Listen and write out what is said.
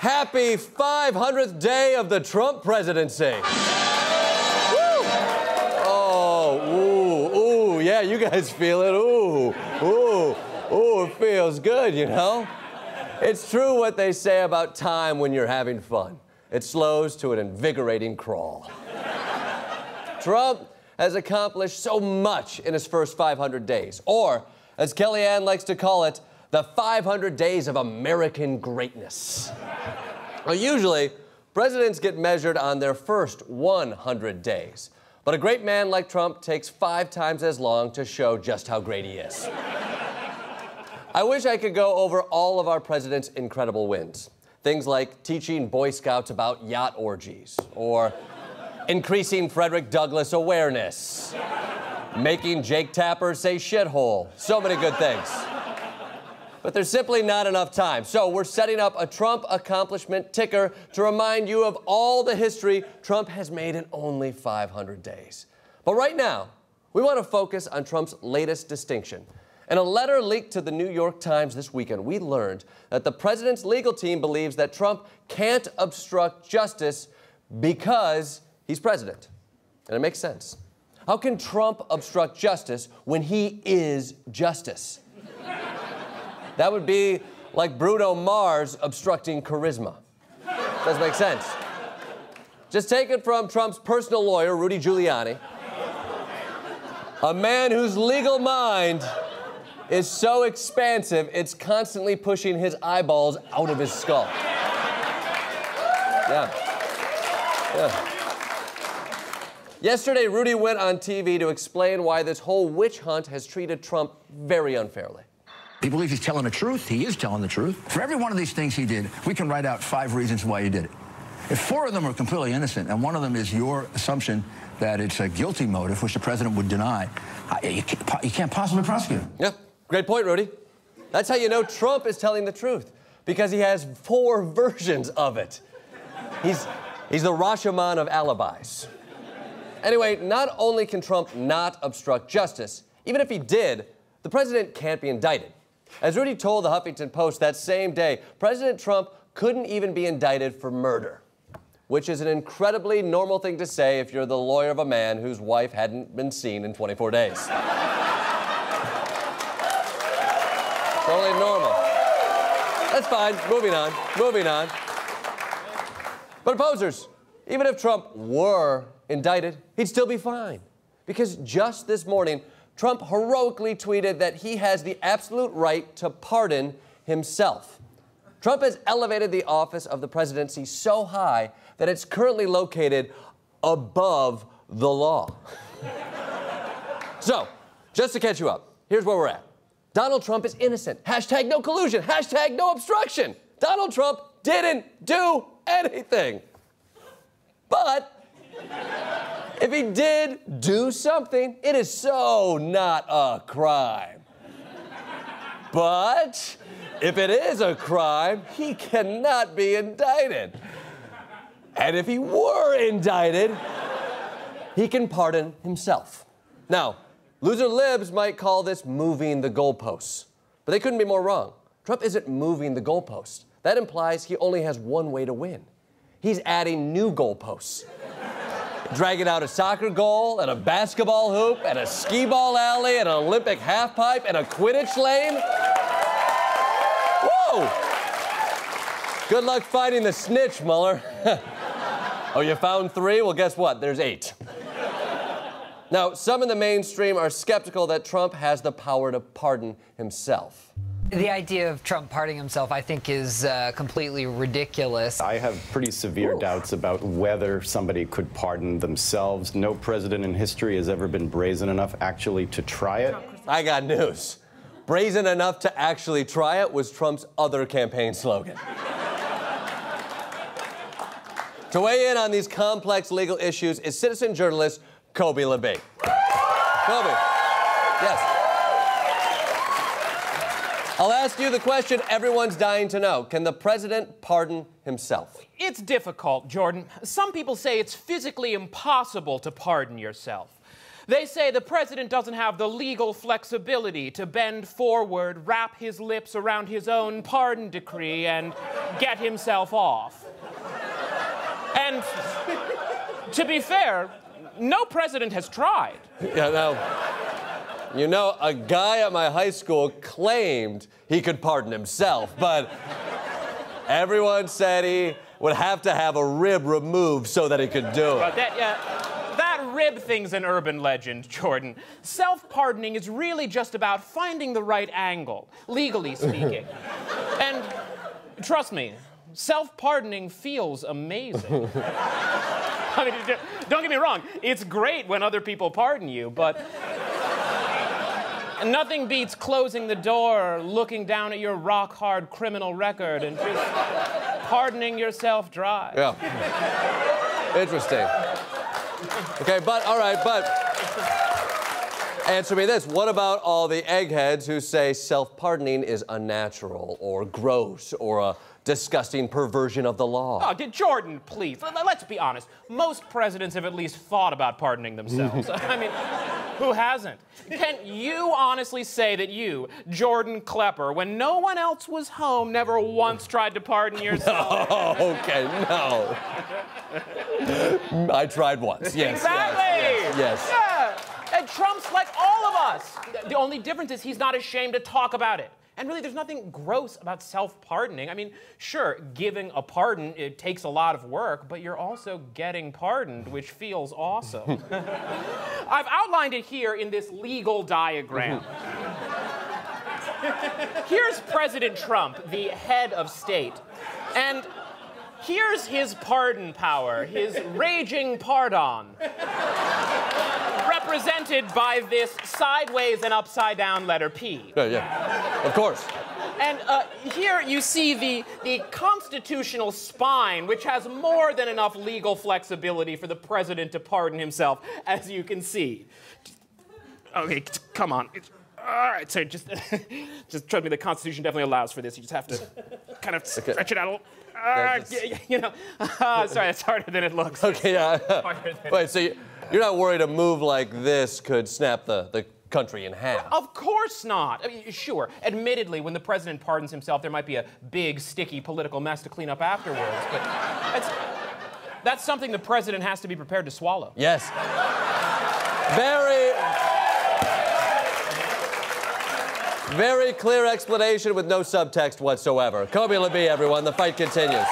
Happy 500th day of the Trump presidency. Oh, ooh, ooh, yeah, you guys feel it. Ooh, ooh, ooh, it feels good, you know? It's true what they say about time when you're having fun. It slows to an invigorating crawl. Trump has accomplished so much in his first 500 days, or as Kellyanne likes to call it, the 500 days of American greatness. Well, usually, presidents get measured on their first 100 days. But a great man like Trump takes five times as long to show just how great he is. I wish I could go over all of our president's incredible wins. Things like teaching Boy Scouts about yacht orgies, or increasing Frederick Douglass awareness, making Jake Tapper say shithole. So many good things but there's simply not enough time. So we're setting up a Trump accomplishment ticker to remind you of all the history Trump has made in only 500 days. But right now, we want to focus on Trump's latest distinction. In a letter leaked to the New York Times this weekend, we learned that the president's legal team believes that Trump can't obstruct justice because he's president. And it makes sense. How can Trump obstruct justice when he is justice? That would be like Bruno Mars obstructing charisma. Doesn't make sense. Just take it from Trump's personal lawyer, Rudy Giuliani, a man whose legal mind is so expansive it's constantly pushing his eyeballs out of his skull. Yeah. Yeah. Yesterday, Rudy went on TV to explain why this whole witch hunt has treated Trump very unfairly. He believes he's telling the truth. He is telling the truth. For every one of these things he did, we can write out five reasons why he did it. If four of them are completely innocent, and one of them is your assumption that it's a guilty motive, which the president would deny, you can't, you can't possibly prosecute him. Yeah, great point, Rudy. That's how you know Trump is telling the truth, because he has four versions of it. He's, he's the Rashomon of alibis. Anyway, not only can Trump not obstruct justice, even if he did, the president can't be indicted. As Rudy told the Huffington Post that same day, President Trump couldn't even be indicted for murder, which is an incredibly normal thing to say if you're the lawyer of a man whose wife hadn't been seen in 24 days. totally normal. That's fine. Moving on. Moving on. But opposers, even if Trump were indicted, he'd still be fine. Because just this morning, Trump heroically tweeted that he has the absolute right to pardon himself. Trump has elevated the office of the presidency so high that it's currently located above the law. so, just to catch you up, here's where we're at. Donald Trump is innocent. Hashtag no collusion. Hashtag no obstruction. Donald Trump didn't do anything. But if he did do something, it is so not a crime. But if it is a crime, he cannot be indicted. And if he were indicted, he can pardon himself. Now, loser libs might call this moving the goalposts, but they couldn't be more wrong. Trump isn't moving the goalposts. That implies he only has one way to win. He's adding new goalposts dragging out a soccer goal and a basketball hoop and a skee ball alley and an Olympic half pipe and a Quidditch lane. Whoa! Good luck finding the snitch, Mueller. oh, you found three? Well, guess what? There's eight. Now, some in the mainstream are skeptical that Trump has the power to pardon himself. The idea of Trump pardoning himself, I think, is uh, completely ridiculous. I have pretty severe Ooh. doubts about whether somebody could pardon themselves. No president in history has ever been brazen enough actually to try it. I got news. Brazen enough to actually try it was Trump's other campaign slogan. to weigh in on these complex legal issues is citizen journalist Kobi Libii. Kobi. Yes. I'll ask you the question everyone's dying to know. Can the president pardon himself? It's difficult, Jordan. Some people say it's physically impossible to pardon yourself. They say the president doesn't have the legal flexibility to bend forward, wrap his lips around his own pardon decree, and get himself off. And to be fair, no president has tried. Yeah, now, you know, a guy at my high school claimed he could pardon himself, but everyone said he would have to have a rib removed so that he could do But it. that, uh, that rib thing's an urban legend, Jordan. Self pardoning is really just about finding the right angle, legally speaking. and trust me, self pardoning feels amazing. I mean, don't get me wrong, it's great when other people pardon you, but nothing beats closing the door, looking down at your rock hard criminal record, and just pardoning yourself dry. Yeah. Interesting. Okay, but all right, but answer me this. What about all the eggheads who say self pardoning is unnatural or gross or a disgusting perversion of the law? Oh, did Jordan, please. Let- Let's be honest. Most presidents have at least thought about pardoning themselves. I mean, who hasn't? Can you honestly say that you, Jordan Klepper, when no one else was home, never once tried to pardon yourself? Oh, okay, no. I tried once. Yes. exactly. Yes. yes, yes. Yeah. And Trump's like all of us. The only difference is he's not ashamed to talk about it. And really, there's nothing gross about self pardoning. I mean, sure, giving a pardon, it takes a lot of work, but you're also getting pardoned, which feels awesome. I've outlined it here in this legal diagram. Here's President Trump, the head of state. And here's his pardon power, his raging pardon represented by this sideways and upside down letter P. Yeah, yeah. Of course. And uh, here you see the, the constitutional spine, which has more than enough legal flexibility for the president to pardon himself, as you can see. Okay, come on. It's, all right, so just, just trust me, the Constitution definitely allows for this. You just have to kind of stretch it out a little. Ah, just- y- y- you know, ah, sorry, it's harder than it looks. Okay, yeah. Wait, so you, you're not worried a move like this could snap the, the country in half? Of course not. I mean, sure, admittedly, when the president pardons himself, there might be a big, sticky political mess to clean up afterwards. But that's, that's something the president has to be prepared to swallow. Yes. Very. Very clear explanation with no subtext whatsoever. Kobi Libii, everyone. The fight continues.